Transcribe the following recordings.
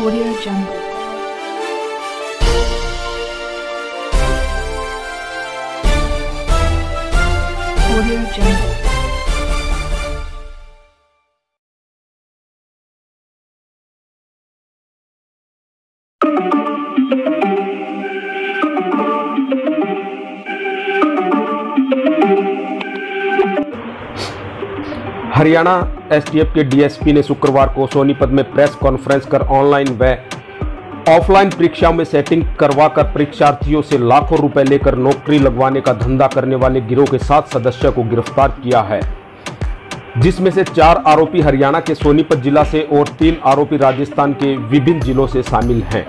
Audio Jungle. Audio Jungle. Haryana STF के DSP ने शुक्रवार को सोनीपत में प्रेस कॉन्फ्रेंस कर ऑनलाइन व ऑफलाइन परीक्षाओं में सेटिंग करवाकर परीक्षार्थियों से लाखों रुपए लेकर नौकरी लगवाने का धंधा करने वाले गिरोह के सात सदस्यों को गिरफ़्तार किया है। जिसमें से चार आरोपी हरियाणा के सोनीपत जिला से और तीन आरोपी राजस्थान के विभिन्न जिलों से शामिल हैं।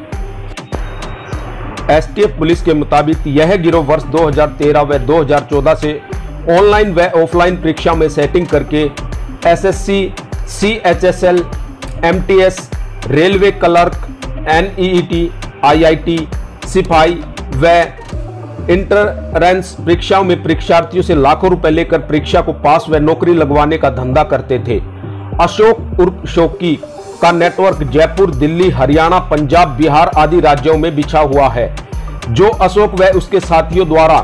एसटीएफ पुलिस के मुताबिक यह गिरोह वर्ष 2013 व 2014 से ऑनलाइन व ऑफलाइन परीक्षा में सेटिंग करके SSC, CHSL, MTS, railway clerk, NEET, IIT, सिपाही व इंट्रेंस परीक्षाओं में परीक्षार्थियों से लाखों रुपए लेकर परीक्षा को पास व नौकरी लगवाने का धंधा करते थे। अशोक उर्फ़ शोकी का नेटवर्क जयपुर दिल्ली हरियाणा पंजाब बिहार आदि राज्यों में बिछा हुआ है। जो अशोक व उसके साथियों द्वारा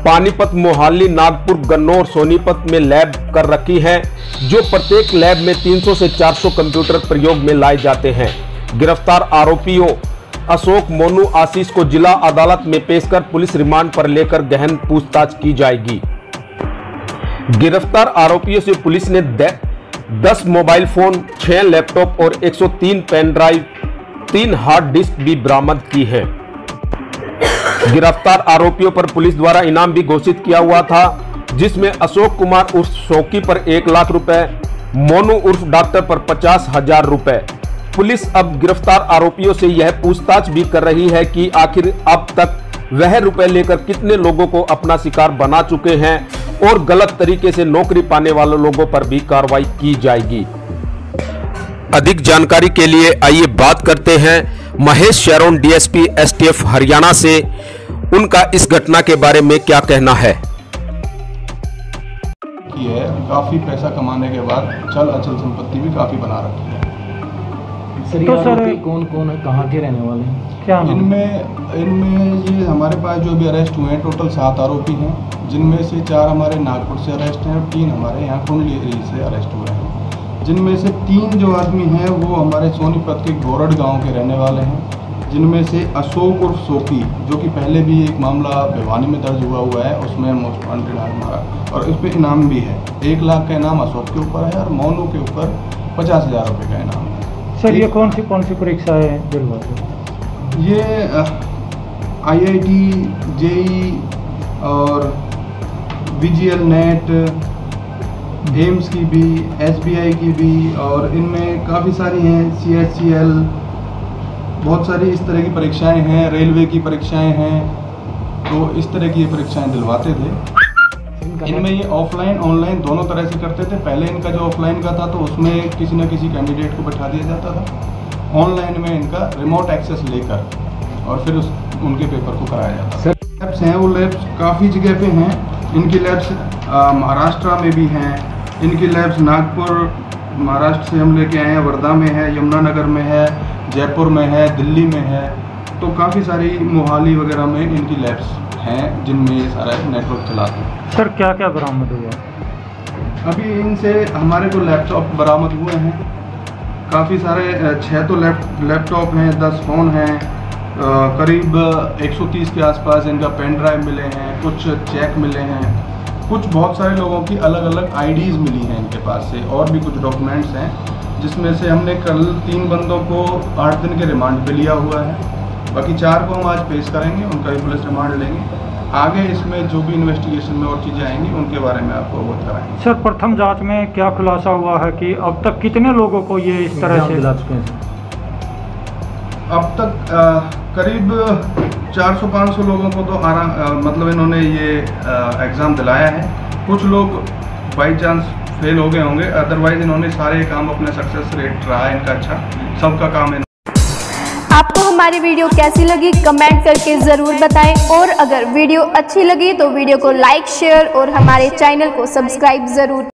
पानीपत मोहाली, नागपुर, गन्नौर, सोनीपत में लैब कर रखी है, जो प्रत्येक लैब में 300 से 400 कंप्यूटर प्रयोग में लाए जाते हैं। गिरफ़्तार आरोपियों अशोक मोनू आशीष को जिला अदालत में पेश कर पुलिस रिमांड पर लेकर गहन पूछताछ की जाएगी। गिरफ़्तार आरोपियों से पुलिस ने दस मोबाइल फ़ोन, छह लैपटॉप और 103 पेन ड्राइव, तीन हार्ड डिस्क भी बरामद की है। गिरफ़्तार आरोपियों पर पुलिस द्वारा इनाम भी घोषित किया हुआ था, जिसमें अशोक कुमार उर्फ़ शोकी पर एक लाख रुपए, मोनू उर्फ़ डॉक्टर पर पचास हज़ार रुपए। पुलिस अब गिरफ़्तार आरोपियों से यह पूछताछ भी कर रही है कि आखिर अब तक वह रुपए लेकर कितने लोगों को अपना शिकार बना चुके हैं और गलत तरीके से नौकरी पाने वाले लोगों पर भी कार्रवाई की जाएगी। अधिक जानकारी के लिए आइए बात करते हैं महेश शैरोन डीएसपी एसटीएफ हरियाणा से उनका इस घटना के बारे में क्या कहना है? की है काफ़ी पैसा कमाने के बाद चल अचल संपत्ति भी काफ़ी बना रखी है। सर तो सर- कौन कौन है कहाँ के रहने वाले हैं? क्या इनमें इनमें ये हमारे पास जो भी अरेस्ट हुए हैं टोटल सात आरोपी हैं जिनमें से चार हमारे नागपुर से अरेस्ट हैं और तीन हमारे यहाँ कुंडली एरिया से अरेस्ट हुए हैं। जिनमें से तीन जो आदमी हैं वो हमारे सोनीपत के गोरड गाँव के रहने वाले हैं। जिनमें से अशोक और सोकी जो कि पहले भी एक मामला भिवानी में दर्ज हुआ हुआ है उसमें मोस्ट वांटेड है हमारा। और इस पर इनाम भी है। एक लाख का इनाम अशोक के ऊपर है और मोनू के ऊपर पचास हज़ार रुपये का इनाम है। सर ये कौन सी कौन सी परीक्षा है? दिलवाते ये आई आई टी जेई और V G L NET AIIMS की भी एस बी आई की भी और इनमें काफ़ी सारी हैं सी एच सी एल बहुत सारी इस तरह की परीक्षाएँ हैं रेलवे की परीक्षाएँ हैं तो इस तरह की ये परीक्षाएँ दिलवाते थे। इनमें ये ऑफलाइन ऑनलाइन दोनों तरह से करते थे। पहले इनका जो ऑफलाइन का था तो उसमें किसी न किसी कैंडिडेट को बैठा दिया जाता था। ऑनलाइन में इनका रिमोट एक्सेस लेकर और फिर उस उनके पेपर को कराया जाता था। लैब्स हैं वो लैब्स काफ़ी जगह पे हैं। इनकी लैब्स महाराष्ट्र में भी हैं इनकी लैब्स नागपुर महाराष्ट्र से हम लेके आए हैं वर्धा में है यमुनानगर में है जयपुर में है दिल्ली में है। तो काफ़ी सारी मोहाली वगैरह में इनकी लैब्स हैं जिनमें ये सारा नेटवर्क चलाते हैं। सर क्या क्या बरामद हुआ? अभी इनसे हमारे को लैपटॉप बरामद हुए हैं। काफ़ी सारे छः तो लैप लैपटॉप हैं दस फ़ोन हैं करीब 130 के आसपास इनका पेन ड्राइव मिले हैं कुछ चेक मिले हैं। कुछ बहुत सारे लोगों की अलग अलग आईडीज़ मिली हैं इनके पास से और भी कुछ डॉक्यूमेंट्स हैं जिसमें से हमने कल तीन बंदों को आठ दिन के रिमांड पे लिया हुआ है। बाकी चार को हम आज पेश करेंगे उनका भी पुलिस रिमांड लेंगे। आगे इसमें जो भी इन्वेस्टिगेशन में और चीज़ें आएँगी उनके बारे में आपको अवगत कराएँगे सर प्रथम जाँच में क्या खुलासा हुआ है कि अब तक कितने लोगों को ये इस तरह से दिला चुके हैं? अब तक अ, करीब 400-500 लोगों को तो आराम मतलब इन्होंने ये एग्ज़ाम दिलाया है। कुछ लोग बाई चांस फेल हो गए होंगे अदरवाइज़ इन्होंने सारे काम अपने सक्सेस रेट रहा है इनका। अच्छा सबका काम है आपको हमारी वीडियो कैसी लगी कमेंट करके ज़रूर बताएँ। और अगर वीडियो अच्छी लगी तो वीडियो को लाइक शेयर और हमारे चैनल को सब्सक्राइब ज़रूर